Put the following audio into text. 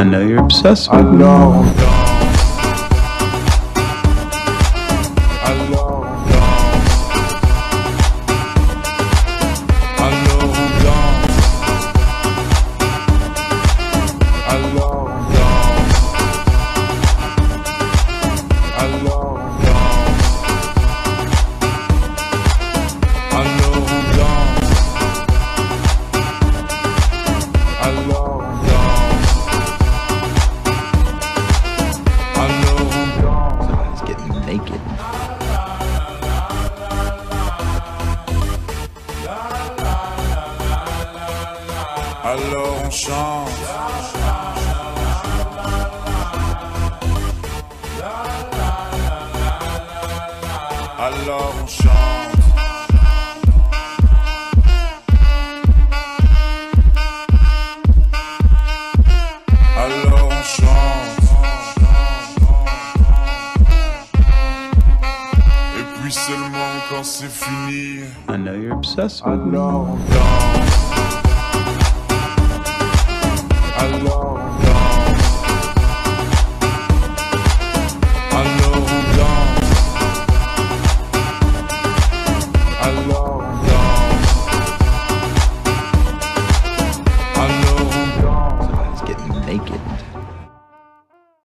I know you're obsessed with me. I know. I alors on chante. Alors on chante. I know you're obsessed with me.